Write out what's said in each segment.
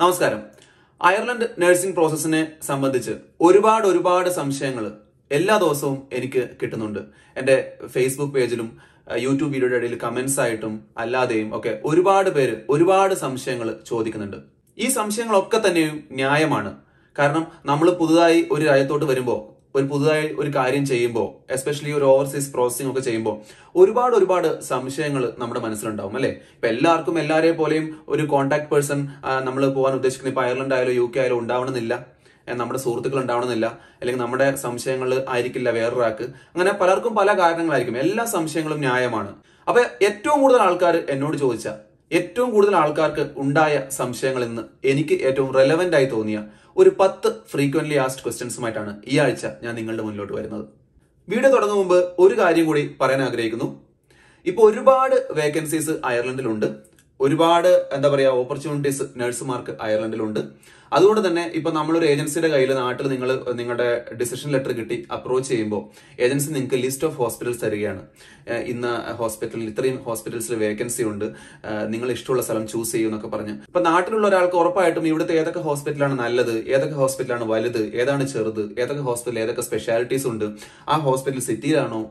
നമസ്കാരം. Ireland nursing പ്രോസസ്സിനെ സംബന്ധിച്ച് ഒരുപാട് ഒരുപാട് സംശയങ്ങൾ എല്ലാ ദിവസവും എനിക്ക് കിട്ടുന്നുണ്ട്. എന്റെ ഫേസ്ബുക്ക് പേജിലും യൂട്യൂബ് വീഡിയോയുടെ ഇടയിൽ കമന്റ്സ് ആയിട്ടും അല്ലാതെയും ഒക്കെ ഒരുപാട് പേര് ഒരുപാട് സംശയങ്ങൾ ചോദിക്കുന്നുണ്ട്. ഈ സംശയങ്ങളൊക്കെ തന്നെയും ന്യായമാണ്. കാരണം നമ്മൾ പുതുതായി ഒരു രാജ്യത്തോട്ട് വരുമ്പോൾ ഒരു പുതുതായി ഒരു കാര്യം ചെയ്യുമ്പോൾ എസ്പെഷ്യലി ഒരു ഓവർസീസ് പ്രോസസ്സിംഗ് ഒക്കെ ചെയ്യുമ്പോൾ ഒരുപാട് ഒരുപാട് സംശയങ്ങൾ നമ്മുടെ മനസ്സിലുണ്ടാവും അല്ലേ? ഇപ്പൊ എല്ലാവർക്കും എല്ലാവരെ പോലെയും ഒരു കോൺടാക്ട് പേഴ്സൺ നമ്മൾ പോകാൻ ഉദ്ദേശിക്കുന്ന ഇപ്പൊ അയർലൻഡ് ആയാലും യു കെ ആയാലും ഉണ്ടാവണമെന്നില്ല. നമ്മുടെ സുഹൃത്തുക്കൾ ഉണ്ടാവണമെന്നില്ല. അല്ലെങ്കിൽ നമ്മുടെ സംശയങ്ങൾ ആയിരിക്കില്ല വേറൊരാൾക്ക്. അങ്ങനെ പലർക്കും പല കാരണങ്ങളായിരിക്കും. എല്ലാ സംശയങ്ങളും ന്യായമാണ്. അപ്പൊ ഏറ്റവും കൂടുതൽ ആൾക്കാർ എന്നോട് ചോദിച്ച ഏറ്റവും കൂടുതൽ ആൾക്കാർക്ക് ഉണ്ടായ സംശയങ്ങൾ ഇന്ന് എനിക്ക് ഏറ്റവും റെലവെന്റ് ആയി തോന്നിയ ഒരു പത്ത് ഫ്രീക്വന്റ്ലി ആസ്ഡ് ക്വസ്റ്റ്യൻസുമായിട്ടാണ് ഈ ആഴ്ച ഞാൻ നിങ്ങളുടെ മുന്നിലോട്ട് വരുന്നത്. വീഡിയോ തുടങ്ങും മുമ്പ് ഒരു കാര്യം കൂടി പറയാൻ ആഗ്രഹിക്കുന്നു. ഇപ്പൊ ഒരുപാട് വേക്കൻസീസ് അയർലൻഡിലുണ്ട്. ഒരുപാട് എന്താ പറയാ ഓപ്പർച്യൂണിറ്റീസ് നഴ്സുമാർക്ക് അയർലൻഡിലുണ്ട്. അതുകൊണ്ട് തന്നെ ഇപ്പൊ നമ്മളൊരു ഏജൻസിയുടെ കയ്യിൽ നാട്ടിൽ നിങ്ങൾ നിങ്ങളുടെ ഡിസിഷൻ ലെറ്റർ കിട്ടി അപ്രോച്ച് ചെയ്യുമ്പോൾ ഏജൻസി നിങ്ങൾക്ക് ലിസ്റ്റ് ഓഫ് ഹോസ്പിറ്റൽസ് തരികയാണ്. ഇന്ന് ഹോസ്പിറ്റലിൽ ഇത്രയും ഹോസ്പിറ്റൽസിൽ വേക്കൻസി ഉണ്ട്. നിങ്ങൾ ഇഷ്ടമുള്ള സ്ഥലം ചൂസ് ചെയ്യും എന്നൊക്കെ പറഞ്ഞ്. ഇപ്പൊ നാട്ടിലുള്ള ഒരാൾക്ക് ഉറപ്പായിട്ടും ഇവിടുത്തെ ഏതൊക്കെ ഹോസ്പിറ്റലാണ് നല്ലത് ഏതൊക്കെ ഹോസ്പിറ്റലാണ് വലുത് ഏതാണ് ചെറുത് ഏതൊക്കെ ഹോസ്പിറ്റൽ ഏതൊക്കെ സ്പെഷ്യാലിറ്റീസ് ഉണ്ട് ആ ഹോസ്പിറ്റൽ സിറ്റിയിലാണോ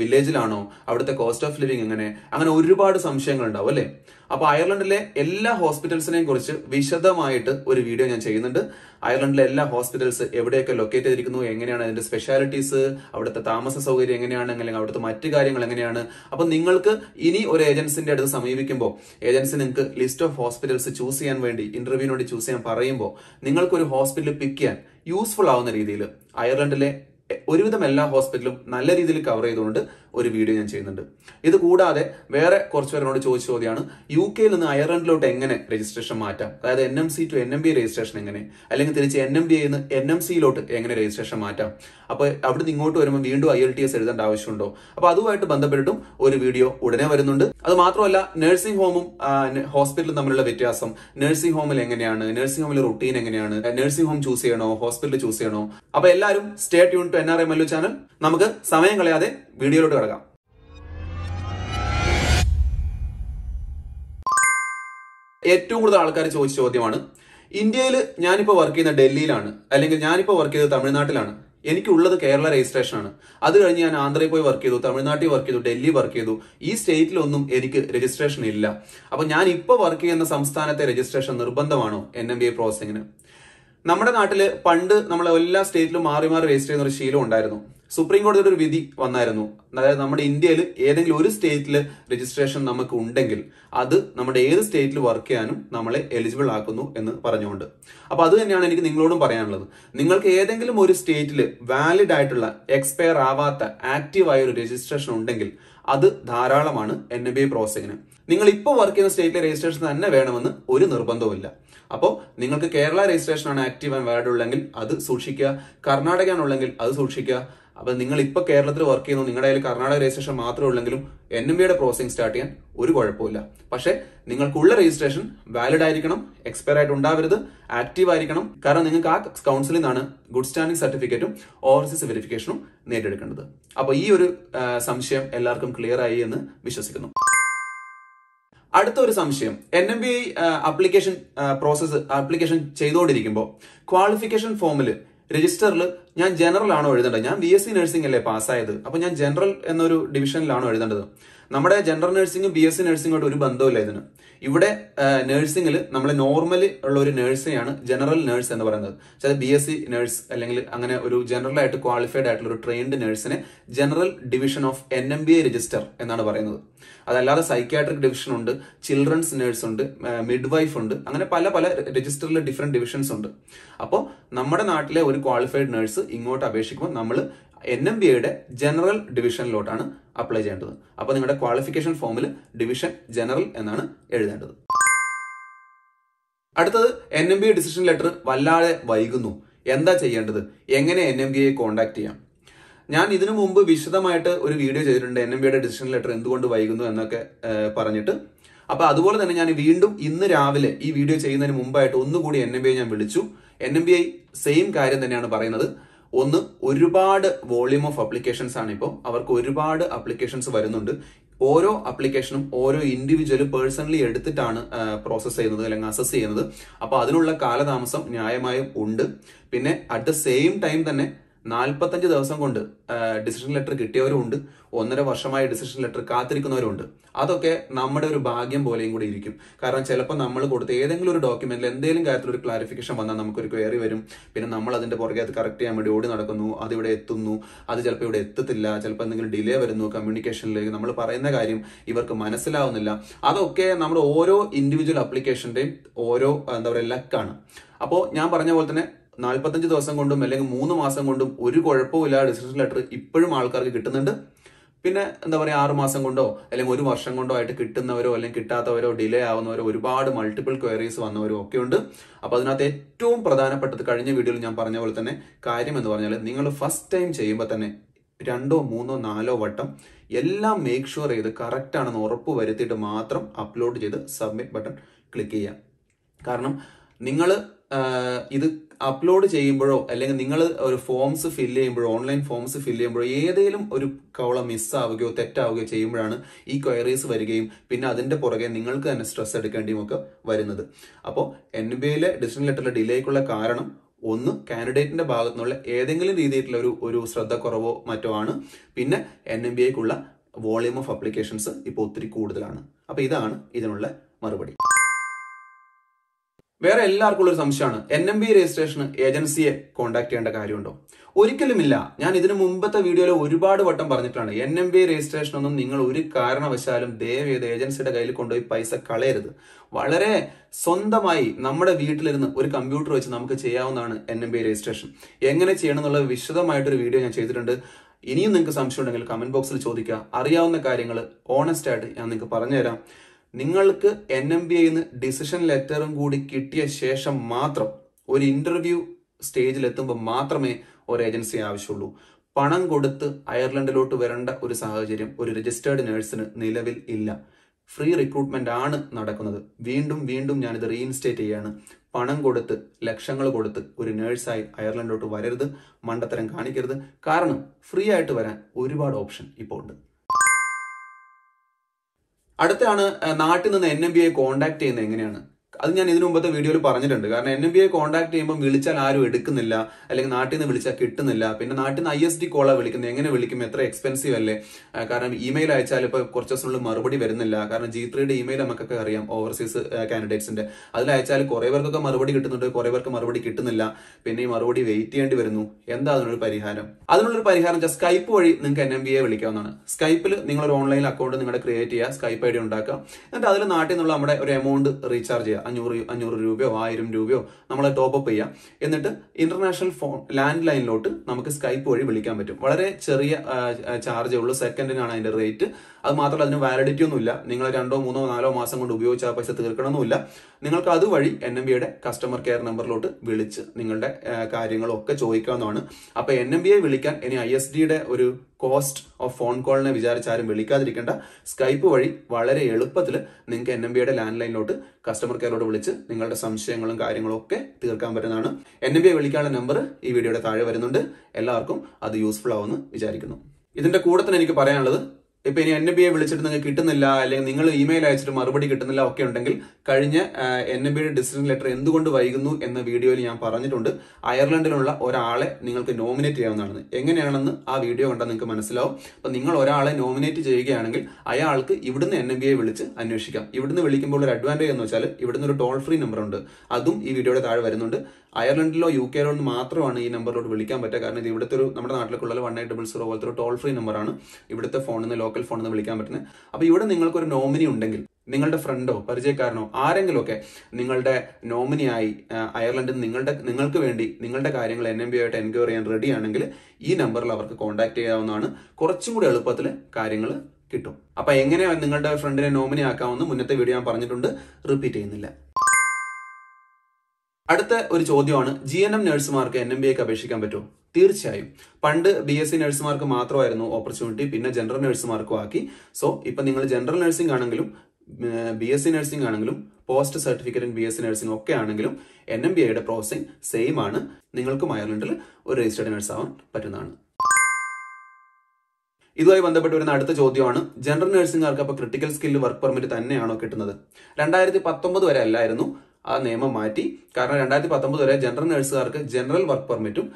വില്ലേജിലാണോ അവിടുത്തെ കോസ്റ്റ് ഓഫ് ലിവിങ് എങ്ങനെ അങ്ങനെ ഒരുപാട് സംശയങ്ങൾ ഉണ്ടാവും അല്ലെ? അപ്പൊ അയർലൻഡിലെ എല്ലാ ഹോസ്പിറ്റൽസിനെയും കുറിച്ച് വിശദമായിട്ട് ഒരു വീഡിയോ ഞാൻ ചെയ്യുന്നുണ്ട്. അയർലൻഡിലെ എല്ലാ ഹോസ്പിറ്റൽസ് എവിടെയൊക്കെ ലൊക്കേറ്റ് ചെയ്തിരിക്കുന്നു എങ്ങനെയാണ് അതിന്റെ സ്പെഷ്യാലിറ്റീസ് അവിടുത്തെ താമസ സൗകര്യം എങ്ങനെയാണ് അല്ലെങ്കിൽ അവിടുത്തെ മറ്റ് കാര്യങ്ങൾ എങ്ങനെയാണ്. അപ്പൊ നിങ്ങൾക്ക് ഇനി ഒരു ഏജൻസിന്റെ അടുത്ത് സമീപിക്കുമ്പോൾ ഏജൻസി നിങ്ങൾക്ക് ലിസ്റ്റ് ഓഫ് ഹോസ്പിറ്റൽസ് ചൂസ് ചെയ്യാൻ വേണ്ടി ഇന്റർവ്യൂവിനോട് ചൂസ് ചെയ്യാൻ പറയുമ്പോൾ നിങ്ങൾക്ക് ഒരു ഹോസ്പിറ്റൽ പിക്ക് ചെയ്യാൻ യൂസ്ഫുൾ ആവുന്ന രീതിയിൽ അയർലൻഡിലെ ഒരുവിധം എല്ലാ ഹോസ്പിറ്റലും നല്ല രീതിയിൽ കവർ ചെയ്തുകൊണ്ട് ഒരു വീഡിയോ ഞാൻ ചെയ്യുന്നുണ്ട്. ഇത് കൂടാതെ വേറെ കുറച്ച് പേരോട് ചോദിച്ച ചോദ്യമാണ് യു കെയിൽ നിന്ന് അയർലൻഡിലോട്ട് എങ്ങനെ രജിസ്ട്രേഷൻ മാറ്റാം? അതായത് N M C to N M B registration എങ്ങനെ? അല്ലെങ്കിൽ തിരിച്ച് എൻ എം ബി നിന്ന് എൻ എം സിയിലോട്ട് എങ്ങനെ രജിസ്ട്രേഷൻ മാറ്റാം? അപ്പോൾ അവിടുന്ന് ഇങ്ങോട്ട് വരുമ്പോൾ വീണ്ടും ഐ എൽ ടി എസ് എഴുതേണ്ട ആവശ്യമുണ്ടോ? അപ്പോൾ അതുമായിട്ട് ബന്ധപ്പെട്ടിട്ടും ഒരു വീഡിയോ ഉടനെ വരുന്നുണ്ട്. അത് മാത്രമല്ല നഴ്സിംഗ് ഹോമും ഹോസ്പിറ്റലും തമ്മിലുള്ള വ്യത്യാസം. നഴ്സിംഗ് ഹോമിൽ എങ്ങനെയാണ്? നഴ്സിംഗ് ഹോമിലെ റുട്ടീൻ എങ്ങനെയാണ്? നഴ്സിംഗ് ഹോം ചൂസ് ചെയ്യണോ? ഹോസ്പിറ്റൽ ചൂസ് ചെയ്യണോ? അപ്പോൾ എല്ലാവരും stay tune N R M L channel നമുക്ക് സമയം കളയാതെ വീഡിയോയിലോട്ട് കിടക്കാം. ഏറ്റവും കൂടുതൽ ആൾക്കാർ ചോദിച്ച ചോദ്യമാണ് ഇന്ത്യയിൽ ഞാനിപ്പോൾ വർക്ക് ചെയ്യുന്ന ഡൽഹിയിലാണ് അല്ലെങ്കിൽ ഞാനിപ്പോൾ വർക്ക് ചെയ്തത് തമിഴ്നാട്ടിലാണ് എനിക്കുള്ളത് കേരള രജിസ്ട്രേഷൻ ആണ്. അത് കഴിഞ്ഞ് ഞാൻ ആന്ധ്രയിൽ പോയി വർക്ക് ചെയ്തു തമിഴ്നാട്ടിൽ വർക്ക് ചെയ്തു ഡൽഹി വർക്ക് ചെയ്തു. ഈ സ്റ്റേറ്റിലൊന്നും എനിക്ക് രജിസ്ട്രേഷൻ ഇല്ല. അപ്പൊ ഞാൻ ഇപ്പൊ വർക്ക് ചെയ്യുന്ന സംസ്ഥാനത്തെ രജിസ്ട്രേഷൻ നിർബന്ധമാണോ എൻ എം ബി എ പ്രോസസ്സിങ്ങിന് നമ്മുടെ നാട്ടിൽ പണ്ട് നമ്മൾ എല്ലാ സ്റ്റേറ്റിലും മാറി മാറി രജിസ്റ്റർ ചെയ്യുന്ന ഒരു ശീലം ഉണ്ടായിരുന്നു. സുപ്രീം കോടതിയുടെ ഒരു വിധി വന്നായിരുന്നു. അതായത് നമ്മുടെ ഇന്ത്യയിൽ ഏതെങ്കിലും ഒരു സ്റ്റേറ്റിൽ രജിസ്ട്രേഷൻ നമുക്ക് ഉണ്ടെങ്കിൽ അത് നമ്മുടെ ഏത് സ്റ്റേറ്റിൽ വർക്ക് ചെയ്യാനും നമ്മളെ എലിജിബിൾ ആക്കുന്നു എന്ന് പറഞ്ഞുകൊണ്ട്. അപ്പൊ അത് തന്നെയാണ് എനിക്ക് നിങ്ങളോടും പറയാനുള്ളത്. നിങ്ങൾക്ക് ഏതെങ്കിലും ഒരു സ്റ്റേറ്റിൽ വാലിഡ് ആയിട്ടുള്ള എക്സ്പയർ ആവാത്ത ആക്റ്റീവ് ആയ ഒരു രജിസ്ട്രേഷൻ ഉണ്ടെങ്കിൽ അത് ധാരാളമാണ് എൻ എം ബി നിങ്ങൾ ഇപ്പോൾ വർക്ക് ചെയ്യുന്ന സ്റ്റേറ്റിലെ രജിസ്ട്രേഷൻ തന്നെ വേണമെന്ന് ഒരു നിർബന്ധവുമില്ല. അപ്പോൾ നിങ്ങൾക്ക് കേരള രജിസ്ട്രേഷൻ ആണ് ആക്റ്റീവ് ആൻഡ് വാഡ് ഉള്ളെങ്കിൽ അത് സൂക്ഷിക്കുക കർണാടക ആണുള്ളെങ്കിൽ അത് സൂക്ഷിക്കുക. അപ്പൊ നിങ്ങൾ ഇപ്പോൾ കേരളത്തിൽ വർക്ക് ചെയ്യുന്നു നിങ്ങളുടെ കയ്യിൽ കർണാടക രജിസ്ട്രേഷൻ മാത്രമേ ഉള്ളെങ്കിലും എൻ എം ബിയുടെ പ്രോസസ്സിംഗ് സ്റ്റാർട്ട് ചെയ്യാൻ ഒരു കുഴപ്പമില്ല പക്ഷേ നിങ്ങൾക്കുള്ള രജിസ്ട്രേഷൻ വാലിഡ് ആയിരിക്കണം എക്സ്പയർ ആയിട്ട് ഉണ്ടാവരുത് ആക്റ്റീവ് ആയിരിക്കണം. കാരണം നിങ്ങൾക്ക് ആ കൗൺസിലിൽ നിന്നാണ് ഗുഡ് സ്റ്റാൻഡിംഗ് സർട്ടിഫിക്കറ്റും ഓവർസീസ് വെരിഫിക്കേഷനും നേടിയെടുക്കേണ്ടത്. അപ്പോൾ ഈ ഒരു സംശയം എല്ലാവർക്കും ക്ലിയർ ആയി എന്ന് വിശ്വസിക്കുന്നു. അടുത്ത ഒരു സംശയം N M B application process application ചെയ്തുകൊണ്ടിരിക്കുമ്പോൾ ക്വാളിഫിക്കേഷൻ ഫോമിൽ രജിസ്റ്ററിൽ ഞാൻ ജനറൽ ആണോ എഴുതേണ്ടത്? ഞാൻ ബി എസ് സി നഴ്സിംഗ് അല്ലേ പാസ്സായത്? അപ്പൊ ഞാൻ ജനറൽ എന്നൊരു ഡിവിഷനിലാണോ എഴുതേണ്ടത്? നമ്മുടെ ജനറൽ നഴ്സിംഗും ബി എസ് സി നഴ്സിംഗുമായിട്ട് ഒരു ബന്ധമില്ല ഇതിന്. ഇവിടെ നഴ്സിംഗിൽ നമ്മൾ നോർമൽ ഉള്ള ഒരു നഴ്സിനെയാണ് ജനറൽ നഴ്സ് എന്ന് പറയുന്നത്. അതായത് ബി എസ് സി നഴ്സ് അല്ലെങ്കിൽ അങ്ങനെ ഒരു ജനറൽ ആയിട്ട് ക്വാളിഫൈഡ് ആയിട്ടുള്ള ഒരു trained നഴ്സിനെ general division of N M B A register എന്നാണ് പറയുന്നത്. അതല്ലാതെ സൈക്യാട്രിക് ഡിവിഷൻ ഉണ്ട് ചിൽഡ്രൻസ് നഴ്സ് ഉണ്ട് മിഡ് വൈഫ് ഉണ്ട് അങ്ങനെ പല പല രജിസ്റ്ററിൽ ഡിഫറെന്റ് ഡിവിഷൻസ് ഉണ്ട്. അപ്പോൾ നമ്മുടെ നാട്ടിലെ ഒരു ക്വാളിഫൈഡ് നഴ്സ് ഇങ്ങോട്ട് അപേക്ഷിക്കുമ്പോൾ നമ്മൾ എൻ എം ബി എയുടെ ജനറൽ ഡിവിഷനിലോട്ടാണ് അപ്ലൈ ചെയ്യേണ്ടത്. അപ്പോൾ നിങ്ങളുടെ ക്വാളിഫിക്കേഷൻ ഫോമിൽ ഡിവിഷൻ ജനറൽ എന്നാണ് എഴുതേണ്ടത്. അടുത്തത് N M B decision letter വല്ലാതെ വൈകുന്നു. എന്താ ചെയ്യേണ്ടത്? എങ്ങനെ N M B A contact ചെയ്യാം? ഞാൻ ഇതിനു മുമ്പ് വിശദമായിട്ട് ഒരു വീഡിയോ ചെയ്തിട്ടുണ്ട് എൻ എം ബിയുടെ ഡിസിഷൻ ലെറ്റർ എന്തുകൊണ്ട് വൈകുന്നു എന്നൊക്കെ പറഞ്ഞിട്ട്. അപ്പൊ അതുപോലെ തന്നെ ഞാൻ വീണ്ടും ഇന്ന് രാവിലെ ഈ വീഡിയോ ചെയ്യുന്നതിന് മുമ്പായിട്ട് ഒന്നുകൂടി എൻ എം ബി ഐ ഞാൻ വിളിച്ചു. N M B I same കാര്യം തന്നെയാണ് പറയുന്നത്. ഒന്ന് ഒരുപാട് വോളിയൂം ഓഫ് അപ്ലിക്കേഷൻസ് ആണ് ഇപ്പോൾ അവർക്ക് ഒരുപാട് അപ്ലിക്കേഷൻസ് വരുന്നുണ്ട്. ഓരോ അപ്ലിക്കേഷനും ഓരോ ഇൻഡിവിജ്വൽ പേഴ്സണലി എടുത്തിട്ടാണ് പ്രോസസ്സ് ചെയ്യുന്നത് അല്ലെങ്കിൽ അസസ് ചെയ്യുന്നത്. അപ്പോൾ അതിനുള്ള കാലതാമസം ന്യായമായും ഉണ്ട്. പിന്നെ അറ്റ് ദ സെയിം ടൈം തന്നെ നാൽപ്പത്തഞ്ച് ദിവസം കൊണ്ട് ഡിസിഷൻ ലെറ്റർ കിട്ടിയവരുമുണ്ട്. ഒന്നര വർഷമായി ഡിസിഷൻ ലെറ്റർ കാത്തിരിക്കുന്നവരുണ്ട് അതൊക്കെ നമ്മുടെ ഒരു ഭാഗ്യം പോലെയും കൂടി ഇരിക്കും. കാരണം ചിലപ്പോൾ നമ്മൾ കൊടുത്ത ഏതെങ്കിലും ഒരു ഡോക്യുമെന്റിൽ എന്തെങ്കിലും കാര്യത്തിൽ ഒരു ക്ലാരിഫിക്കേഷൻ വന്നാൽ നമുക്കൊരു ക്വയറി വരും. പിന്നെ നമ്മൾ അതിന്റെ പുറകെ അത് കറക്റ്റ് ചെയ്യാൻ വേണ്ടി ഓടി നടക്കുന്നു അത് ഇവിടെ എത്തുന്നു അത് ചിലപ്പോൾ ഇവിടെ എത്തത്തില്ല ചിലപ്പോൾ എന്തെങ്കിലും ഡിലേ വരുന്നു കമ്മ്യൂണിക്കേഷനിലേക്ക് നമ്മൾ പറയുന്ന കാര്യം ഇവർക്ക് മനസ്സിലാവുന്നില്ല. അതൊക്കെ നമ്മുടെ ഓരോ ഇൻഡിവിജ്വൽ അപ്ലിക്കേഷന്റെയും ഓരോ എന്താ പറയുക ലക്കാണ് അപ്പോൾ ഞാൻ പറഞ്ഞ പോലെ തന്നെ നാൽപ്പത്തഞ്ച് ദിവസം കൊണ്ടും അല്ലെങ്കിൽ മൂന്ന് മാസം കൊണ്ടും ഒരു കുഴപ്പമില്ല ഡിസിഷൻ ലെറ്റർ ഇപ്പോഴും ആൾക്കാർക്ക് കിട്ടുന്നുണ്ട്. പിന്നെ എന്താ പറയുക ആറ് മാസം കൊണ്ടോ അല്ലെങ്കിൽ ഒരു വർഷം കൊണ്ടോ ആയിട്ട് കിട്ടുന്നവരോ അല്ലെങ്കിൽ കിട്ടാത്തവരോ ഡിലേ ആവുന്നവരോ ഒരുപാട് മൾട്ടിപ്പിൾ ക്വയറീസ് വന്നവരോ ഒക്കെ ഉണ്ട്. അപ്പോൾ അതിനകത്ത് ഏറ്റവും പ്രധാനപ്പെട്ടത് കഴിഞ്ഞ വീഡിയോയിൽ ഞാൻ പറഞ്ഞ പോലെ തന്നെ കാര്യം എന്ന് പറഞ്ഞാൽ നിങ്ങൾ ഫസ്റ്റ് ടൈം ചെയ്യുമ്പോൾ തന്നെ രണ്ടോ മൂന്നോ നാലോ വട്ടം എല്ലാം മേക്ക് ഷുവർ ചെയ്ത് കറക്റ്റ് ആണെന്ന് ഉറപ്പ് വരുത്തിയിട്ട് മാത്രം അപ്ലോഡ് ചെയ്ത് സബ്മിറ്റ് ബട്ടൺ ക്ലിക്ക് ചെയ്യുക. കാരണം നിങ്ങൾ ഇത് അപ്ലോഡ് ചെയ്യുമ്പോഴോ അല്ലെങ്കിൽ നിങ്ങൾ ഒരു ഫോംസ് ഫില്ല് ചെയ്യുമ്പോഴോ ഓൺലൈൻ ഫോംസ് ഫില്ല് ചെയ്യുമ്പോഴോ ഏതെങ്കിലും ഒരു കവളം മിസ്സാവുകയോ തെറ്റാവുകയോ ചെയ്യുമ്പോഴാണ് ഈ ക്വയറീസ് വരികയും പിന്നെ അതിന്റെ പുറകെ നിങ്ങൾക്ക് തന്നെ സ്ട്രെസ് എടുക്കേണ്ടിയും ഒക്കെ വരുന്നത് അപ്പോൾ എൻ ബി എയിലെ ഡിസിഷൻ ലെറ്ററിലെ ഡിലേക്കുള്ള കാരണം ഒന്ന് കാൻഡിഡേറ്റിന്റെ ഭാഗത്തു നിന്നുള്ള ഏതെങ്കിലും രീതിയിലുള്ള ഒരു ഒരു ശ്രദ്ധക്കുറവോ മറ്റോ ആണ്. പിന്നെ എൻ എം ബി ഐക്കുള്ള വോളിയൂം ഓഫ് അപ്ലിക്കേഷൻസ് ഇപ്പോൾ ഒത്തിരി കൂടുതലാണ്. അപ്പോൾ ഇതാണ് ഇതിനുള്ള മറുപടി. വേറെ എല്ലാവർക്കും ഉള്ള ഒരു സംശയമാണ് എൻ എം ബി രജിസ്ട്രേഷന് ഏജൻസിയെ കോൺടാക്ട് ചെയ്യേണ്ട കാര്യമുണ്ടോ? ഒരിക്കലുമില്ല. ഞാൻ ഇതിനു മുമ്പത്തെ വീഡിയോയിൽ ഒരുപാട് വട്ടം പറഞ്ഞിട്ടാണ് എൻ എം ബി രജിസ്ട്രേഷൻ ഒന്നും നിങ്ങൾ ഒരു കാരണവശാലും ദയവേത് ഏജൻസിയുടെ കയ്യിൽ കൊണ്ടുപോയി പൈസ കളയരുത്. വളരെ സ്വന്തമായി നമ്മുടെ വീട്ടിലിരുന്ന് ഒരു കമ്പ്യൂട്ടർ വെച്ച് നമുക്ക് ചെയ്യാവുന്നതാണ് എൻ എം ബി രജിസ്ട്രേഷൻ എങ്ങനെ ചെയ്യണം എന്നുള്ള വിശദമായിട്ടൊരു വീഡിയോ ഞാൻ ചെയ്തിട്ടുണ്ട്. ഇനിയും നിങ്ങൾക്ക് സംശയം ഉണ്ടെങ്കിൽ കമന്റ് ബോക്സിൽ ചോദിക്കുക. അറിയാവുന്ന കാര്യങ്ങൾ ഓണസ്റ്റ് ആയിട്ട് ഞാൻ നിങ്ങൾക്ക് പറഞ്ഞുതരാം. നിങ്ങൾക്ക് എൻ എം ബി ഐന്ന് ഡിസിഷൻ ലെറ്ററും കൂടി കിട്ടിയ ശേഷം മാത്രം ഒരു ഇന്റർവ്യൂ സ്റ്റേജിൽ എത്തുമ്പോൾ മാത്രമേ ഒരു ഏജൻസി ആവശ്യമുള്ളൂ. പണം കൊടുത്ത് അയർലൻഡിലോട്ട് വരേണ്ട ഒരു സാഹചര്യം ഒരു രജിസ്റ്റേർഡ് നേഴ്സിന് നിലവിൽ ഇല്ല. ഫ്രീ റിക്രൂട്ട്മെന്റ് ആണ് നടക്കുന്നത്. വീണ്ടും വീണ്ടും ഞാനിത് റീഇൻസ്റ്റേറ്റ് ചെയ്യാണ്. പണം കൊടുത്ത് ലക്ഷങ്ങൾ കൊടുത്ത് ഒരു നേഴ്സായി അയർലൻഡിലോട്ട് വരരുത് മണ്ടത്തരം കാണിക്കരുത്. കാരണം ഫ്രീ ആയിട്ട് വരാൻ ഒരുപാട് ഓപ്ഷൻ ഇപ്പോൾ ഉണ്ട് അടുത്താണ് നാട്ടിൽ നിന്ന് N M B I contact ചെയ്യുന്നത് എങ്ങനെയാണ്? അത് ഞാൻ ഇതിനു മുമ്പത്തെ വീഡിയോയിൽ പറഞ്ഞിട്ടുണ്ട്. കാരണം N M B I contact ചെയ്യുമ്പോൾ വിളിച്ചാൽ ആരും എടുക്കുന്നില്ല. അല്ലെങ്കിൽ നാട്ടിൽ നിന്ന് വിളിച്ചാൽ കിട്ടുന്നില്ല. പിന്നെ നാട്ടിൽ നിന്ന് ഐ എസ് ഡി കോളാണ് വിളിക്കുന്നത്. എങ്ങനെ വിളിക്കും? എത്ര എക്സ്പെൻസീവ് അല്ലേ? കാരണം ഇമെയിൽ അയച്ചാൽ ഇപ്പോൾ കുറച്ച് ദിവസത്തിനുള്ളിൽ മറുപടി വരുന്നില്ല. കാരണം ജി ത്രീയുടെ ഇമെയിൽ നമുക്കൊക്കെ അറിയാം. ഓവർസീസ് കാൻഡിഡേറ്റ്സിന്റെ അതിൽ അയച്ചാൽ കുറെ പേർക്കൊക്കെ മറുപടി കിട്ടുന്നുണ്ട്. കുറെ പേർക്ക് മറുപടി കിട്ടുന്നില്ല. പിന്നെ ഈ മറുപടി വെയിറ്റ് ചെയ്യേണ്ടി വരുന്നു. എന്താ അതിനൊരു പരിഹാരം? അതിനുള്ളൊരു പരിഹാരം സ്കൈപ്പ് വഴി നിങ്ങൾക്ക് എൻ എം ബി എ വിളിക്കാവുന്നതാണ്. സ്കൈപ്പിൽ നിങ്ങളൊരു ഓൺലൈൻ അക്കൗണ്ട് നിങ്ങളുടെ ക്രിയേറ്റ് ചെയ്യുക. സ്കൈപ്പ് ഐ ഡി ഉണ്ടാക്കുക. എന്നിട്ട് അതിൽ നാട്ടിൽ നിന്നുള്ള നമ്മുടെ ഒരു എമൗണ്ട് റീചാർജ് ചെയ്യുക. അഞ്ഞൂറ് അഞ്ഞൂറ് രൂപയോ ആയിരം രൂപയോ നമ്മൾ ടോപ്പ് അപ്പ് ചെയ്യാം. എന്നിട്ട് ഇന്റർനാഷണൽ ഫോൺ ലാൻഡ് ലൈനിലോട്ട് നമുക്ക് സ്കൈപ്പ് വഴി വിളിക്കാൻ പറ്റും. വളരെ ചെറിയ ചാർജേ ഉള്ളൂ. സെക്കൻഡിനാണ് അതിന്റെ റേറ്റ് അത് മാത്രമല്ല അതിന് വാലിഡിറ്റി ഒന്നുമില്ല. നിങ്ങൾ രണ്ടോ മൂന്നോ നാലോ മാസം കൊണ്ട് ഉപയോഗിച്ച ആ പൈസ തീർക്കണമെന്നില്ല നിങ്ങൾക്ക് അതുവഴി എൻ എം ബിയുടെ കസ്റ്റമർ കെയർ നമ്പറിലോട്ട് വിളിച്ച് നിങ്ങളുടെ കാര്യങ്ങളൊക്കെ ചോദിക്കാവുന്നതാണ്. അപ്പൊ എൻ എം ബി ഐ വിളിക്കാൻ ഇനി ഐ എസ് ഡിയുടെ ഒരു കോസ്റ്റ് ഓഫ് ഫോൺ കോളിനെ വിചാരിച്ചാരും വിളിക്കാതിരിക്കേണ്ട. സ്കൈപ്പ് വഴി വളരെ എളുപ്പത്തിൽ നിങ്ങൾക്ക് എൻ എം ബിയുടെ ലാൻഡ് ലൈനിലോട്ട് കസ്റ്റമർ കെയറോട് വിളിച്ച് നിങ്ങളുടെ സംശയങ്ങളും കാര്യങ്ങളും ഒക്കെ തീർക്കാൻ പറ്റുന്നതാണ്. എൻ എം ബി വിളിക്കാനുള്ള നമ്പർ ഈ വീഡിയോയുടെ താഴെ വരുന്നുണ്ട്. എല്ലാവർക്കും അത് യൂസ്ഫുൾ ആവുമെന്ന് വിചാരിക്കുന്നു. ഇതിന്റെ കൂടെ തന്നെ എനിക്ക് പറയാനുള്ളത് ഇപ്പൊ ഇനി എൻ ബി എ വിളിച്ചിട്ട് നിങ്ങൾക്ക് കിട്ടുന്നില്ല അല്ലെങ്കിൽ നിങ്ങൾ ഇമെയിൽ അയച്ചിട്ട് മറുപടി കിട്ടുന്നില്ല ഒക്കെ ഉണ്ടെങ്കിൽ കഴിഞ്ഞ എൻ ബി എയുടെ ഡിസിഷൻ ലെറ്റർ എന്തുകൊണ്ട് വൈകുന്നു എന്ന വീഡിയോയിൽ ഞാൻ പറഞ്ഞിട്ടുണ്ട്. അയർലൻഡിലുള്ള ഒരാളെ നിങ്ങൾക്ക് നോമിനേറ്റ് ചെയ്യാവുന്നതാണ്. എങ്ങനെയാണെന്ന് ആ വീഡിയോ കണ്ടാൽ നിങ്ങൾക്ക് മനസ്സിലാവും. അപ്പൊ നിങ്ങൾ ഒരാളെ നോമിനേറ്റ് ചെയ്യുകയാണെങ്കിൽ അയാൾക്ക് ഇവിടുന്ന് എൻ ബി എ വിളിച്ച് അന്വേഷിക്കാം. ഇവിടുന്ന് വിളിക്കുമ്പോൾ ഒരു അഡ്വാന്റേജ് എന്ന് വെച്ചാൽ ഇവിടുന്ന് ഒരു ടോൾ ഫ്രീ നമ്പർ ഉണ്ട്. അതും ഈ വീഡിയോയുടെ താഴെ വരുന്നുണ്ട്. അയർലൻഡിലോ യു കെയിലോ മാത്രമാണ് ഈ നമ്പറിലോട്ട് വിളിക്കാൻ പറ്റുക. കാരണം ഇത് ഇവിടുത്തെ ഒരു നമ്മുടെ നാട്ടിലേക്കുള്ള വൺ എയ്റ്റ് ഡബിൾ സീറോ പോലത്തെ ഒരു ടോൾ ഫ്രീ നമ്പറാണ് ഇവിടുത്തെ ഫോണിൽ നിന്ന് ലോക്കൽ ഫോണിൽ നിന്ന് വിളിക്കാൻ പറ്റുന്നത്. അപ്പോൾ ഇവിടെ നിങ്ങൾക്ക് ഒരു നോമിനി ഉണ്ടെങ്കിൽ നിങ്ങളുടെ ഫ്രണ്ടോ പരിചയക്കാരനോ ആരെങ്കിലും ഒക്കെ നിങ്ങളുടെ നോമിനിയായി അയർലൻഡിൽ നിങ്ങളുടെ നിങ്ങൾക്ക് വേണ്ടി നിങ്ങളുടെ കാര്യങ്ങൾ എൻ എം ബി ആയിട്ട് എൻക്വയറി ചെയ്യാൻ റെഡി ആണെങ്കിൽ ഈ നമ്പറിൽ അവർക്ക് കോൺടാക്ട് ചെയ്യാവുന്നതാണ്. കുറച്ചും കൂടി എളുപ്പത്തിൽ കാര്യങ്ങൾ കിട്ടും. അപ്പൊ എങ്ങനെയാണ് നിങ്ങളുടെ ഫ്രണ്ടിനെ നോമിനി ആക്കാമെന്ന് മുന്നത്തെ വീഡിയോ ഞാൻ പറഞ്ഞിട്ടുണ്ട്. റിപ്പീറ്റ് ചെയ്യുന്നില്ല. അടുത്ത ഒരു ചോദ്യമാണ് ജി എൻ എം നഴ്സുമാർക്ക് എൻ എം ബി എക്ക് അപേക്ഷിക്കാൻ പറ്റുമോ? തീർച്ചയായും. പണ്ട് ബി എസ് സി നഴ്സുമാർക്ക് മാത്രമായിരുന്നു ഓപ്പർച്യൂണിറ്റി പിന്നെ ജനറൽ നഴ്സുമാർക്കും ആക്കി. സോ ഇപ്പൊ നിങ്ങൾ ജനറൽ നഴ്സിംഗ് ആണെങ്കിലും ബി എസ് സി നഴ്സിംഗ് ആണെങ്കിലും post certificate in B S C nursing ഒക്കെ ആണെങ്കിലും എൻ എം ബി ഐയുടെ പ്രോസസ്സിംഗ് സെയിം ആണ്. നിങ്ങൾക്കും അയർലൻഡിൽ ഒരു രജിസ്റ്റേർഡ് നഴ്സ് ആവാൻ പറ്റുന്നതാണ്. ഇതുമായി ബന്ധപ്പെട്ട് വരുന്ന അടുത്ത ചോദ്യമാണ് ജനറൽ നഴ്സിംഗുകാർക്ക് അപ്പോൾ ക്രിട്ടിക്കൽ സ്കില്ല് വർക്ക് പെർമിറ്റ് തന്നെയാണോ കിട്ടുന്നത്? രണ്ടായിരത്തി പത്തൊമ്പത് വരെ അല്ലായിരുന്നു. ആ നിയമം മാറ്റി. കാരണം രണ്ടായിരത്തി പത്തൊമ്പത് വരെ ജനറൽ നഴ്സുകാർക്ക് ജനറൽ വർക്ക് പെർമിറ്റും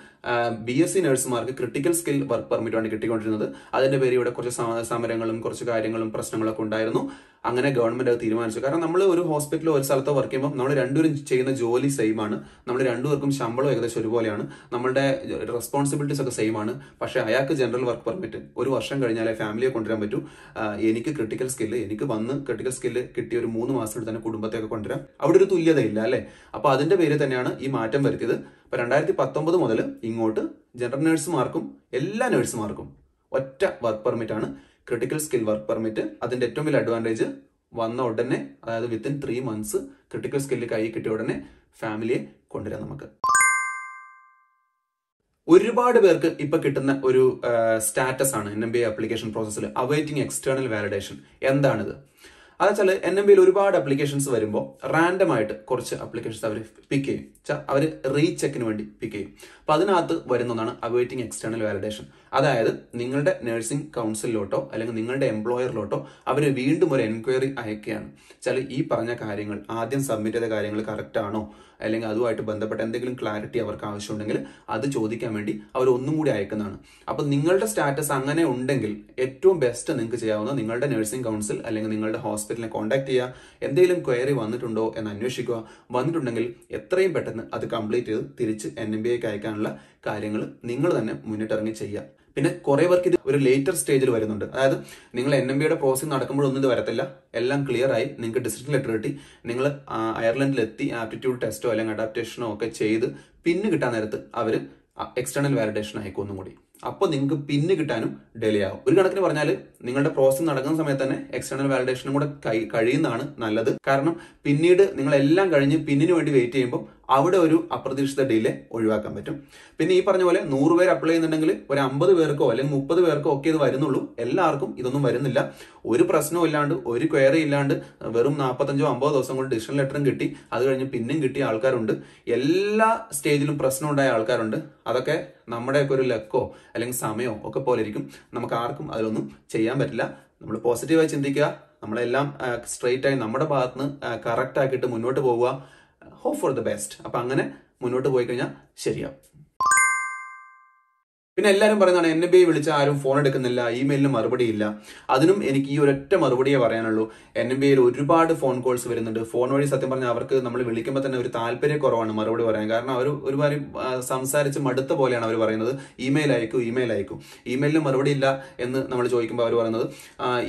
ബി എസ് സി നഴ്സുമാർക്ക് ക്രിട്ടിക്കൽ സ്കിൽ വർക്ക് പെർമിറ്റുമാണ് കിട്ടിക്കൊണ്ടിരുന്നത്. അതിന്റെ പേര് ഇവിടെ കുറച്ച് സമ- സമരങ്ങളും കുറച്ച് കാര്യങ്ങളും പ്രശ്നങ്ങളൊക്കെ ഉണ്ടായിരുന്നു. അങ്ങനെ ഗവൺമെന്റ് അത് തീരുമാനിച്ചു. കാരണം നമ്മൾ ഒരു ഹോസ്പിറ്റലോ ഒരു സ്ഥലത്തോ വർക്ക് ചെയ്യുമ്പോൾ നമ്മൾ രണ്ടുപേരും ചെയ്യുന്ന ജോലി സെയിം ആണ്. നമ്മൾ രണ്ടുപേർക്കും ശമ്പളം ഏകദേശം ഒരുപോലെയാണ്. നമ്മളുടെ റെസ്പോൺസിബിലിറ്റീസ് ഒക്കെ സെയിം ആണ്. പക്ഷേ അയാൾക്ക് ജനറൽ വർക്ക് പെർമിറ്റ് ഒരു വർഷം കഴിഞ്ഞാലേ ഫാമിലിയെ കൊണ്ടുവരാൻ പറ്റൂ. എനിക്ക് ക്രിട്ടിക്കൽ സ്കില്ല് എനിക്ക് വന്ന് ക്രിട്ടിക്കൽ സ്കില്ല് കിട്ടിയ ഒരു മൂന്ന് മാസത്തിൽ തന്നെ കുടുംബത്തെയൊക്കെ കൊണ്ടുവരാം. അവിടെ ഒരു തുല്യതയില്ല അല്ലേ? അപ്പൊ അതിന്റെ പേര് തന്നെയാണ് ഈ മാറ്റം വരുത്തിയത്. അപ്പൊ രണ്ടായിരത്തി പത്തൊമ്പത് മുതൽ ഇങ്ങോട്ട് ജനറൽ നഴ്സുമാർക്കും എല്ലാ നഴ്സുമാർക്കും ഒറ്റ വർക്ക് പെർമിറ്റ് ആണ്. ക്രിട്ടിക്കൽ സ്കിൽ വർക്ക് പെർമിറ്റ് അതിന്റെ ഏറ്റവും വലിയ അഡ്വാന്റേജ് വന്ന ഉടനെ അതായത് within three months critical skill കൈ കിട്ടിയ ഉടനെ ഫാമിലിയെ കൊണ്ടുവരാം നമുക്ക്. ഒരുപാട് പേർക്ക് ഇപ്പൊ കിട്ടുന്ന ഒരു സ്റ്റാറ്റസ് ആണ് എൻ എം ബി ആപ്ലിക്കേഷൻ പ്രോസസ്സിൽ അവൈറ്റിംഗ് എക്സ്റ്റേണൽ വാലിഡേഷൻ എന്താണിത്? അതെച്ചാൽ എൻ എം ബിയിൽ ഒരുപാട് അപ്ലിക്കേഷൻസ് വരുമ്പോൾ റാൻഡം ആയിട്ട് കുറച്ച് അപ്ലിക്കേഷൻസ് അവർ പിക്ക് ചെയ്യും. അവർ റീചെക്കിന് വേണ്ടി പിക്ക് ചെയ്യും. അപ്പൊ അതിനകത്ത് വരുന്നതാണ് അവൈറ്റിംഗ് എക്സ്റ്റേണൽ വാലിഡേഷൻ അതായത് നിങ്ങളുടെ നഴ്സിംഗ് കൗൺസിലിലോട്ടോ അല്ലെങ്കിൽ നിങ്ങളുടെ എംപ്ലോയറിലോട്ടോ അവർ വീണ്ടും ഒരു എൻക്വയറി അയക്കുകയാണ്. വെച്ചാൽ ഈ പറഞ്ഞ കാര്യങ്ങൾ ആദ്യം സബ്മിറ്റ് ചെയ്ത കാര്യങ്ങൾ കറക്റ്റ് ആണോ അല്ലെങ്കിൽ അതുമായിട്ട് ബന്ധപ്പെട്ട എന്തെങ്കിലും ക്ലാരിറ്റി അവർക്ക് ആവശ്യമുണ്ടെങ്കിൽ അത് ചോദിക്കാൻ വേണ്ടി അവർ ഒന്നും കൂടി അയക്കുന്നതാണ്. അപ്പോൾ നിങ്ങളുടെ സ്റ്റാറ്റസ് അങ്ങനെ ഉണ്ടെങ്കിൽ ഏറ്റവും ബെസ്റ്റ് നിങ്ങൾക്ക് ചെയ്യാവുന്ന നിങ്ങളുടെ നഴ്സിംഗ് കൗൺസിൽ അല്ലെങ്കിൽ നിങ്ങളുടെ ഹോസ്പിറ്റലിനെ കോൺടാക്ട് ചെയ്യുക. എന്തെങ്കിലും ക്വയറി വന്നിട്ടുണ്ടോ എന്ന് അന്വേഷിക്കുക. വന്നിട്ടുണ്ടെങ്കിൽ എത്രയും പെട്ടെന്ന് അത് കംപ്ലീറ്റ് ചെയ്ത് തിരിച്ച് എൻ എം ബി അയക്കാനുള്ള കാര്യങ്ങൾ നിങ്ങൾ തന്നെ മുന്നിട്ടിറങ്ങി ചെയ്യുക. പിന്നെ കുറെ പേർക്ക് ഇത് ഒരു ലേറ്റർ സ്റ്റേജിൽ വരുന്നുണ്ട്. അതായത് നിങ്ങൾ എൻ എം ബിയുടെ പ്രോസസ്സിംഗ് നടക്കുമ്പോഴൊന്നും ഇത് വരത്തില്ല. എല്ലാം ക്ലിയർ ആയി. നിങ്ങൾക്ക് ഡിസിഷൻ ലെറ്റർ കിട്ടി. നിങ്ങൾ അയർലൻഡിൽ എത്തി ആപ്റ്റിറ്റ്യൂഡ് ടെസ്റ്റോ അല്ലെങ്കിൽ അഡാപ്റ്റേഷനോ ഒക്കെ ചെയ്ത് പിന്നെ കിട്ടാൻ നേരത്ത് അവർ എക്സ്റ്റേണൽ വാലിഡേഷൻ അയക്കും ഒന്നും കൂടി. അപ്പോൾ നിങ്ങൾക്ക് പിന്ന് കിട്ടാനും ഡിലേ ആകും ഒരു കണക്കിന് പറഞ്ഞാൽ നിങ്ങളുടെ പ്രോസസ്സ് നടക്കുന്ന സമയത്ത് തന്നെ എക്സ്റ്റേണൽ വാലിഡേഷനും കൂടെ കഴിയുന്നതാണ് നല്ലത്. കാരണം പിന്നീട് നിങ്ങൾ എല്ലാം കഴിഞ്ഞ് പിന്നിന് വേണ്ടി വെയിറ്റ് ചെയ്യുമ്പോൾ അവിടെ ഒരു അപ്രതീക്ഷിത ഡിലേ ഒഴിവാക്കാൻ പറ്റും. പിന്നെ ഈ പറഞ്ഞ പോലെ നൂറ് പേര് അപ്ലൈ ചെയ്യുന്നുണ്ടെങ്കിൽ ഒരു അമ്പത് പേർക്കോ അല്ലെങ്കിൽ മുപ്പത് പേർക്കോ ഒക്കെ ഇത് വരുന്നുള്ളൂ. എല്ലാവർക്കും ഇതൊന്നും വരുന്നില്ല. ഒരു പ്രശ്നവും ഇല്ലാണ്ട് ഒരു ക്വയറി ഇല്ലാണ്ട് വെറും നാൽപ്പത്തഞ്ചോ അമ്പതോ ദിവസം കൊണ്ട് ഡിസിഷൻ ലെറ്ററും കിട്ടി. അത് കഴിഞ്ഞ് പിന്നെയും കിട്ടിയ ആൾക്കാരുണ്ട്. എല്ലാ സ്റ്റേജിലും പ്രശ്നം ഉണ്ടായ ആൾക്കാരുണ്ട്. അതൊക്കെ നമ്മുടെയൊക്കെ ഒരു ലക്കോ അല്ലെങ്കിൽ സമയമോ ഒക്കെ പോലെ ഇരിക്കും. നമുക്ക് ആർക്കും അതിലൊന്നും ചെയ്യാൻ പറ്റില്ല. നമ്മൾ പോസിറ്റീവായി ചിന്തിക്കുക. നമ്മളെല്ലാം സ്ട്രെയിറ്റ് ആയി നമ്മുടെ ഭാഗത്ത് നിന്ന് കറക്റ്റ് ആക്കിയിട്ട് മുന്നോട്ട് പോവുക. ഹോപ്പ് ഫോർ ദ ബെസ്റ്റ് അപ്പൊ അങ്ങനെ മുന്നോട്ട് പോയി കഴിഞ്ഞാൽ ശരിയാവും. പിന്നെ എല്ലാവരും പറയുന്നതാണ് എൻ ബി ഐ വിളിച്ച ആരും ഫോൺ എടുക്കുന്നില്ല ഇമെയിലിന് മറുപടി ഇല്ല. അതിനും എനിക്ക് ഈ ഒരൊറ്റ മറുപടിയേ പറയാനുള്ളൂ. എൻ ബി ഐയിൽ ഒരുപാട് ഫോൺ കോൾസ് വരുന്നുണ്ട്. ഫോൺ വഴി സത്യം പറഞ്ഞാൽ അവർക്ക് നമ്മൾ വിളിക്കുമ്പോൾ തന്നെ ഒരു താല്പര്യക്കുറവാണ് മറുപടി പറയാൻ. കാരണം അവർ ഒരുപാട് സംസാരിച്ച് മടുത്ത പോലെയാണ് അവർ പറയുന്നത്. Email അയക്കൂ email അയക്കൂ. ഇമെയിലിന് മറുപടി ഇല്ല എന്ന് നമ്മൾ ചോദിക്കുമ്പോൾ അവർ പറയുന്നത്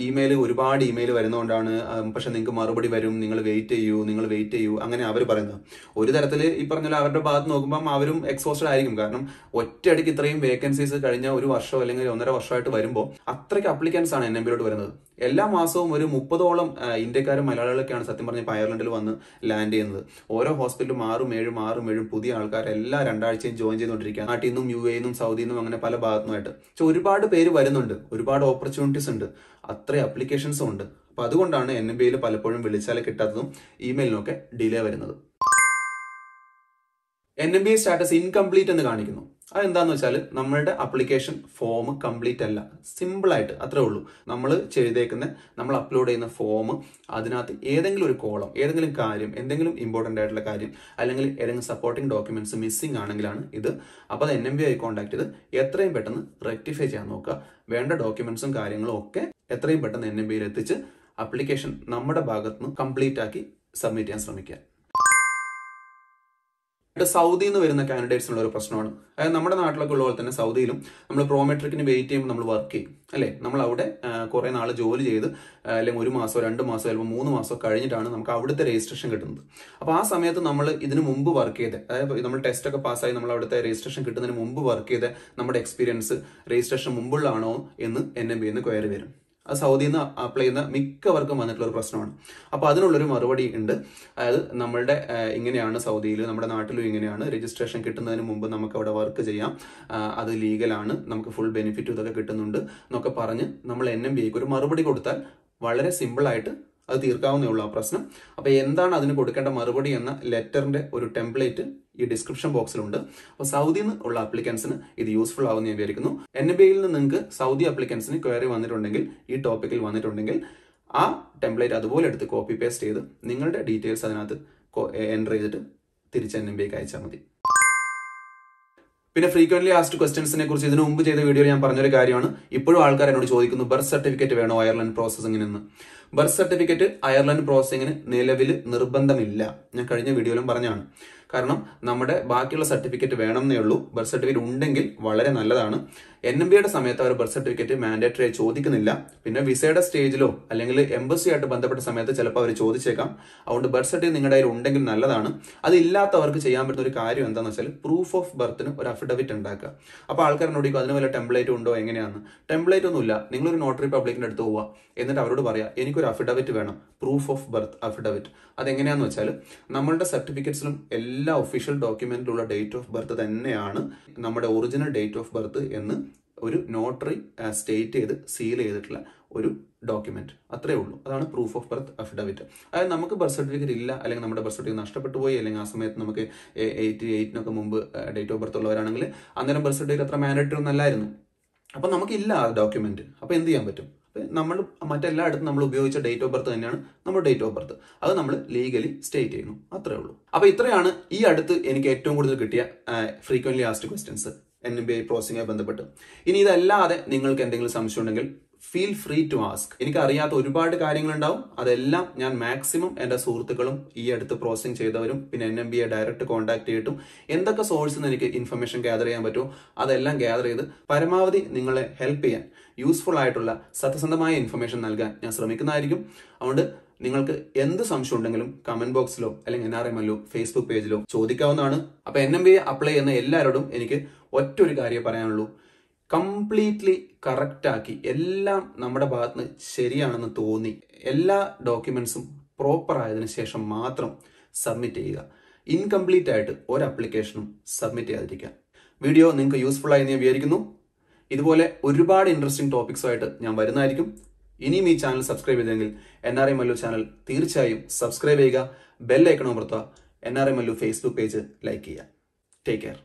ഇമെയിൽ ഒരുപാട് ഇമെയിൽ വരുന്നതുകൊണ്ടാണ് പക്ഷെ നിങ്ങൾക്ക് മറുപടി വരും നിങ്ങൾ വെയിറ്റ് ചെയ്യൂ നിങ്ങൾ വെയിറ്റ് ചെയ്യൂ അങ്ങനെ അവർ പറയുന്നത്. ഒരു തരത്തിൽ ഈ പറഞ്ഞ അവരുടെ ഭാഗത്ത് നോക്കുമ്പോൾ അവരും എക്സോസ്റ്റഡ് ആയിരിക്കും. കാരണം ഒറ്റയടിക്ക് ഇത്രയും വേക്കൻസീസ് കഴിഞ്ഞ ഒരു വർഷം അല്ലെങ്കിൽ ഒന്നര വർഷമായിട്ട് വരുമ്പോൾ അത്രയ്ക്ക് അപ്ലിക്കൻസ് ആണ് എൻ എം ബിയിലോട്ട് വരുന്നത്. എല്ലാ മാസവും ഒരു മുപ്പതോളം ഇന്ത്യക്കാരും മലയാളികളൊക്കെയാണ് സത്യം പറഞ്ഞ അയർലൻഡിൽ വന്ന് ലാൻഡ് ചെയ്യുന്നത്. ഓരോ ഹോസ്പിറ്റലും ആറും ഏഴും ആറും ഏഴും പുതിയ ആൾക്കാർ എല്ലാ രണ്ടാഴ്ചയും ജോയിൻ ചെയ്തുകൊണ്ടിരിക്കുക നാട്ടിൽ നിന്നും യു എന്നും സൗദിയിൽ നിന്നും അങ്ങനെ പല ഭാഗത്തുനിന്നായിട്ട് പക്ഷെ ഒരുപാട് പേര് വരുന്നുണ്ട്. ഒരുപാട് ഓപ്പർച്യൂണിറ്റീസ് ഉണ്ട്. അത്രയും അപ്ലിക്കേഷൻസും ഉണ്ട്. അപ്പൊ അതുകൊണ്ടാണ് എൻ എം ബിയിൽ പലപ്പോഴും വിളിച്ചാൽ കിട്ടാത്തതും ഇമെയിലിനൊക്കെ ഡിലേ വരുന്നത്. N M B A status incomplete എന്ന് കാണിക്കുന്നു. അതെന്താന്ന് വെച്ചാൽ നമ്മളുടെ അപ്ലിക്കേഷൻ ഫോം കംപ്ലീറ്റ് അല്ല. സിമ്പിളായിട്ട് അത്രേ ഉള്ളൂ. നമ്മൾ ചെയ്തേക്കുന്ന നമ്മൾ അപ്ലോഡ് ചെയ്യുന്ന ഫോം അതിനകത്ത് ഏതെങ്കിലും ഒരു കോളം ഏതെങ്കിലും കാര്യം എന്തെങ്കിലും ഇമ്പോർട്ടന്റ് ആയിട്ടുള്ള കാര്യം അല്ലെങ്കിൽ ഏതെങ്കിലും സപ്പോർട്ടിംഗ് ഡോക്യുമെന്റ്സ് മിസ്സിംഗ് ആണെങ്കിലാണ് ഇത്. അപ്പോൾ അത് എൻ എം ബി ആയി കോൺടാക്ട് ചെയ്ത് എത്രയും പെട്ടെന്ന് റെക്ടിഫൈ ചെയ്യാൻ നോക്കുക. വേണ്ട ഡോക്യുമെന്റ്സും കാര്യങ്ങളും ഒക്കെ എത്രയും പെട്ടെന്ന് എൻ എം ബിയിൽ എത്തിച്ച് അപ്ലിക്കേഷൻ നമ്മുടെ ഭാഗത്തുനിന്ന് കംപ്ലീറ്റ് ആക്കി സബ്മിറ്റ് ചെയ്യാൻ ശ്രമിക്കുക. സൗദിയിൽ നിന്ന് വരുന്ന കാൻഡിഡേറ്റ്സ് ഉള്ള ഒരു പ്രശ്നമാണ്. അതായത് നമ്മുടെ നാട്ടിലൊക്കെ ഉള്ള പോലെ തന്നെ സൗദിയിലും നമ്മൾ പ്രോമെട്രിക്കിന് വെയിറ്റ് ചെയ്യുമ്പോൾ നമ്മൾ വർക്ക് ചെയ്യും. അല്ലേ? നമ്മൾ അവിടെ കുറെ നാൾ ജോലി ചെയ്ത് അല്ലെങ്കിൽ ഒരു മാസമോ രണ്ട് മാസമോ അല്ലെങ്കിൽ മൂന്ന് മാസമോ കഴിഞ്ഞിട്ടാണ് നമുക്ക് അവിടുത്തെ രജിസ്ട്രേഷൻ കിട്ടുന്നത്. അപ്പോൾ ആ സമയത്ത് നമ്മൾ ഇതിന് മുമ്പ് വർക്ക് ചെയ്ത് അതായത് നമ്മൾ ടെസ്റ്റ് ഒക്കെ പാസ്സായി നമ്മൾ അവിടുത്തെ രജിസ്ട്രേഷൻ കിട്ടുന്നതിന് മുമ്പ് വർക്ക് ചെയ്ത് നമ്മുടെ എക്സ്പീരിയൻസ് രജിസ്ട്രേഷൻ മുമ്പുള്ളതാണോ എന്ന് എൻ എം ബി ക്വയറി വരും. സൗദിയിൽ നിന്ന് അപ്ലൈ ചെയ്യുന്ന മിക്കവർക്കും വന്നിട്ടുള്ള ഒരു പ്രശ്നമാണ്. അപ്പോൾ അതിനുള്ളൊരു മറുപടി ഉണ്ട്. അതായത് നമ്മളുടെ ഇങ്ങനെയാണ് സൗദിയിൽ നമ്മുടെ നാട്ടിലും ഇങ്ങനെയാണ്. രജിസ്ട്രേഷൻ കിട്ടുന്നതിന് മുമ്പ് നമുക്ക് അവിടെ വർക്ക് ചെയ്യാം അത് ലീഗലാണ് നമുക്ക് ഫുൾ ബെനിഫിറ്റ് ഇതൊക്കെ കിട്ടുന്നുണ്ട്. എന്നൊക്കെ പറഞ്ഞ് നമ്മൾ എൻ എം ബിക്ക് ഒരു മറുപടി കൊടുത്താൽ വളരെ സിമ്പിൾ ആയിട്ട് അത് തീർക്കാവുന്നേ ഉള്ളൂ ആ പ്രശ്നം. അപ്പോൾ എന്താണ് അതിന് കൊടുക്കേണ്ട മറുപടി എന്ന ലെറ്ററിന്റെ ഒരു ടെംപ്ലേറ്റ് ഈ ഡിസ്ക്രിപ്ഷൻ ബോക്സിലുണ്ട്. അപ്പോൾ സൗദിയിൽ നിന്ന് ഉള്ള അപ്ലിക്കൻസിന് ഇത് യൂസ്ഫുൾ ആവുമെന്ന് ഞാൻ വിചാരിക്കുന്നു. എൻ ബിയിൽ നിന്ന് നിങ്ങൾക്ക് സൗദി അപ്ലിക്കൻസിന് ക്വയറി വന്നിട്ടുണ്ടെങ്കിൽ ഈ ടോപ്പിക്കിൽ വന്നിട്ടുണ്ടെങ്കിൽ ആ ടെംപ്ലേറ്റ് അതുപോലെ എടുത്ത് കോപ്പി പേസ്റ്റ് ചെയ്ത് നിങ്ങളുടെ ഡീറ്റെയിൽസ് അതിനകത്ത് എന്റർ ചെയ്തിട്ട് തിരിച്ച് എൻ എം ബിക്ക് അയച്ചാൽ മതി. പിന്നെ ഫ്രീക്വന്റ്ലി ആസ്റ്റ് ക്വസ്റ്റൻസിനെ കുറിച്ച് ഇതിനു മുമ്പ് ചെയ്ത വീഡിയോയിൽ ഞാൻ പറഞ്ഞൊരു കാര്യമാണ്. ഇപ്പോഴും ആൾക്കാർ എന്നോട് ചോദിക്കുന്നു ബർത്ത് സർട്ടിഫിക്കറ്റ് വേണോ? അയർലൻഡ് പ്രോസസ്സിംഗിന് എന്ന്. ബർത്ത് സർട്ടിഫിക്കറ്റ് അയർലൻഡ് പ്രോസസ്സിംഗിന് നിലവിൽ നിർബന്ധമില്ല. ഞാൻ കഴിഞ്ഞ വീഡിയോയിലും പറഞ്ഞാണ് കാരണം നമ്മുടെ ബാക്കിയുള്ള സർട്ടിഫിക്കറ്റ് വേണമെന്നേ ഉള്ളൂ. ബർത്ത് സർട്ടിഫിക്കറ്റ് ഉണ്ടെങ്കിൽ വളരെ നല്ലതാണ്. എൻ എം ബിയുടെ സമയത്ത് അവർ ബർത്ത് സർട്ടിഫിക്കറ്റ് മാൻഡേറ്ററി ആയി ചോദിക്കുന്നില്ല. പിന്നെ വിസയുടെ സ്റ്റേജിലോ അല്ലെങ്കിൽ എംബസി ആയിട്ട് ബന്ധപ്പെട്ട സമയത്ത് ചിലപ്പോൾ അവർ ചോദിച്ചേക്കാം. അതുകൊണ്ട് ബർത്ത് സർട്ടിഫിക്കറ്റ് നിങ്ങളുടെ കയ്യിൽ ഉണ്ടെങ്കിൽ നല്ലതാണ്. അതില്ലാത്തവർക്ക് ചെയ്യാൻ പറ്റുന്ന ഒരു കാര്യം എന്താണെന്ന് വെച്ചാൽ പ്രൂഫ് ഓഫ് ബർത്തിന് ഒരു അഫിഡവിറ്റ് ഉണ്ടാക്കുക. അപ്പോൾ നോടിക്കും അതിന് വല്ല ടെംപ്ലേറ്റ് ഉണ്ടോ? എങ്ങനെയാണ് ടെംപ്ലേറ്റ് ഒന്നുമില്ല. നിങ്ങളൊരു നോട്ടറി പബ്ലിക്കിന്റെ അടുത്ത് പോവുക. എന്നിട്ട് അവരോട് പറയാം എനിക്കൊരു അഫിഡവിറ്റ് വേണം. പ്രൂഫ് ഓഫ് ബർത്ത് അഫിഡവിറ്റ് അതെങ്ങനെയാണെന്ന് വെച്ചാൽ നമ്മളുടെ സർട്ടിഫിക്കറ്റ്സിലും ഒഫീഷ്യൽ ഡോക്യുമെന്റിലുള്ള ഡേറ്റ് ഓഫ് ബർത്ത് തന്നെയാണ് നമ്മുടെ ഒറിജിനൽ ഡേറ്റ് ഓഫ് ബർത്ത് എന്ന് ഒരു നോട്ടറി സ്റ്റേറ്റ് ചെയ്ത് സീൽ ചെയ്തിട്ടുള്ള ഒരു ഡോക്യുമെന്റ് അത്രേ ഉള്ളൂ. അതാണ് പ്രൂഫ് ഓഫ് ബർത്ത് അഫിഡവിറ്റ് അതായത് നമുക്ക് ബർത്ത് സർട്ടിഫിക്കറ്റ് ഇല്ല അല്ലെങ്കിൽ നമ്മുടെ ബർത്ത് സർട്ടിഫിക്കറ്റ് നഷ്ടപ്പെട്ടു പോയി അല്ലെങ്കിൽ ആ സമയത്ത് നമുക്ക് എയ്റ്റി എയ്റ്റിനൊക്കെ മുമ്പ് ഡേറ്റ് ഓഫ് ബർത്ത് ഉള്ളവരാണെങ്കിൽ അന്നേരം ബർത്ത് സർട്ടിഫിക്കറ്റ് അത്ര മാൻഡേറ്ററി ഒന്നല്ലായിരുന്നു അപ്പം നമുക്കില്ല ആ ഡോക്യുമെന്റ് അപ്പോൾ എന്ത് ചെയ്യാൻ പറ്റും? നമ്മൾ മറ്റെല്ലായിടത്തും നമ്മൾ ഉപയോഗിച്ച ഡേറ്റ് ഓഫ് ബർത്ത് തന്നെയാണ് നമ്മുടെ ഡേറ്റ് ഓഫ് ബർത്ത് അത് നമ്മൾ ലീഗലി സ്റ്റേറ്റ് ചെയ്യുന്നു. അത്രേ ഉള്ളൂ. അപ്പോൾ ഇത്രയാണ് ഈ അടുത്ത് എനിക്ക് ഏറ്റവും കൂടുതൽ കിട്ടിയ frequently asked questions N B I പ്രോസസിംഗുമായി ബന്ധപ്പെട്ട്. ഇനി ഇതല്ലാതെ നിങ്ങൾക്ക് എന്തെങ്കിലും സംശയം ഉണ്ടെങ്കിൽ ഫീൽ ഫ്രീ ടു ആസ്ക് എനിക്ക് അറിയാത്ത ഒരുപാട് കാര്യങ്ങളുണ്ടാവും. അതെല്ലാം ഞാൻ മാക്സിമം എന്റെ സുഹൃത്തുക്കളും ഈ അടുത്ത് പ്രോസസ്സിംഗ് ചെയ്തവരും പിന്നെ N M B A direct contact ചെയ്തിട്ടും എന്തൊക്കെ സോഴ്സിൽ നിന്ന് എനിക്ക് ഇൻഫർമേഷൻ ഗ്യാദർ ചെയ്യാൻ പറ്റുമോ അതെല്ലാം ഗ്യാദർ ചെയ്ത് പരമാവധി നിങ്ങളെ ഹെൽപ്പ് ചെയ്യാൻ യൂസ്ഫുൾ ആയിട്ടുള്ള സത്യസന്ധമായ ഇൻഫർമേഷൻ നൽകാൻ ഞാൻ ശ്രമിക്കുന്നതായിരിക്കും. അതുകൊണ്ട് നിങ്ങൾക്ക് എന്ത് സംശയം ഉണ്ടെങ്കിലും കമന്റ് ബോക്സിലോ അല്ലെങ്കിൽ എൻ ആർ എം എല്ലോ ഫേസ്ബുക്ക് പേജിലോ ചോദിക്കാവുന്നതാണ്. അപ്പൊ എൻ എം ബി അപ്ലൈ ചെയ്യുന്ന എല്ലാവരോടും എനിക്ക് ഒറ്റ ഒരു കാര്യം പറയാനുള്ളൂ. കംപ്ലീറ്റ്ലി കറക്റ്റ് ആക്കി എല്ലാം നമ്മുടെ ഭാഗത്ത് നിന്ന് ശരിയാണെന്ന് തോന്നി എല്ലാ ഡോക്യുമെന്റ്സും പ്രോപ്പർ ആയതിനു ശേഷം മാത്രം സബ്മിറ്റ് ചെയ്യുക. ഇൻകംപ്ലീറ്റ് ആയിട്ട് ഒരു അപ്ലിക്കേഷനും സബ്മിറ്റ് ചെയ്യാതിരിക്കുക. വീഡിയോ നിങ്ങൾക്ക് യൂസ്ഫുൾ ആയി ഞാൻ വിചാരിക്കുന്നു. ഇതുപോലെ ഒരുപാട് ഇൻട്രസ്റ്റിംഗ് ടോപ്പിക്സുമായിട്ട് ഞാൻ വരുന്നതായിരിക്കും. ഇനിയും ഈ ചാനൽ സബ്സ്ക്രൈബ് ചെയ്തെങ്കിൽ എൻ ആർ മല്ലു ചാനൽ തീർച്ചയായും സബ്സ്ക്രൈബ് ചെയ്യുക ബെൽ ഐക്കൺ അമർത്തുക N R Facebook page like ചെയ്യുക. Take care